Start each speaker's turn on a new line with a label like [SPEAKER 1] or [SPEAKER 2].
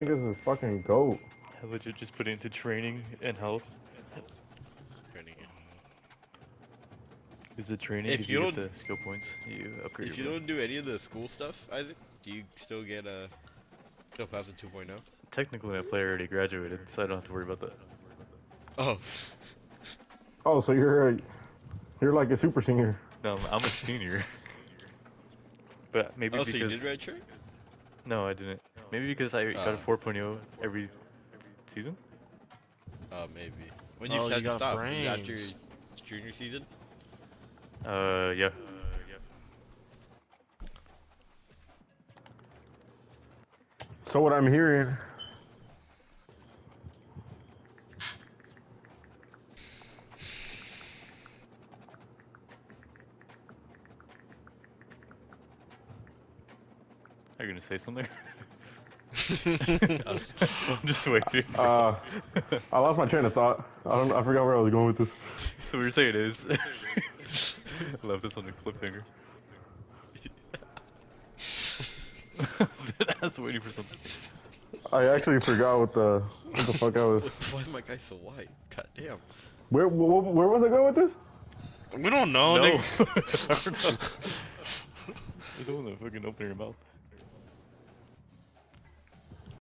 [SPEAKER 1] This is a fucking goat.
[SPEAKER 2] I legit just put it into training and health.
[SPEAKER 3] Training.
[SPEAKER 2] Is the training?
[SPEAKER 3] If
[SPEAKER 2] did
[SPEAKER 3] you don't-
[SPEAKER 2] the skill points, you upgrade.
[SPEAKER 3] If you
[SPEAKER 2] your
[SPEAKER 3] don't do any of the school stuff, Isaac, do you still get a still pass a 2.0?
[SPEAKER 2] weapon. Technically, my player already graduated, so I don't have to worry about that.
[SPEAKER 3] Oh,
[SPEAKER 1] Oh, so you're a, you're like a super senior.
[SPEAKER 2] No, I'm- I'm a senior. but maybe
[SPEAKER 3] oh, so
[SPEAKER 2] because
[SPEAKER 3] you did red shirt?
[SPEAKER 2] no, I didn't. Maybe because I got a
[SPEAKER 3] Oh.
[SPEAKER 2] 4.0 every season.
[SPEAKER 3] Oh, maybe. When you
[SPEAKER 4] Oh, you
[SPEAKER 3] decide to
[SPEAKER 4] got
[SPEAKER 3] stop? Was it After
[SPEAKER 4] brains.
[SPEAKER 3] junior season?
[SPEAKER 2] Uh, yeah.
[SPEAKER 1] So what I'm hearing,
[SPEAKER 2] Are you gonna say something? I'm just waiting.
[SPEAKER 1] uh, I lost my train of thought. I don't. I forgot where I was going with this.
[SPEAKER 2] so what you're saying is, I left us on a cliffhanger. I was waiting for something.
[SPEAKER 1] I actually forgot what the what the fuck I was.
[SPEAKER 3] Why is my guy so white? God damn.
[SPEAKER 1] Where where, where was I going with this?
[SPEAKER 4] We don't know.
[SPEAKER 2] no.
[SPEAKER 4] nigga.
[SPEAKER 2] I don't know. You don't want to fucking open your mouth.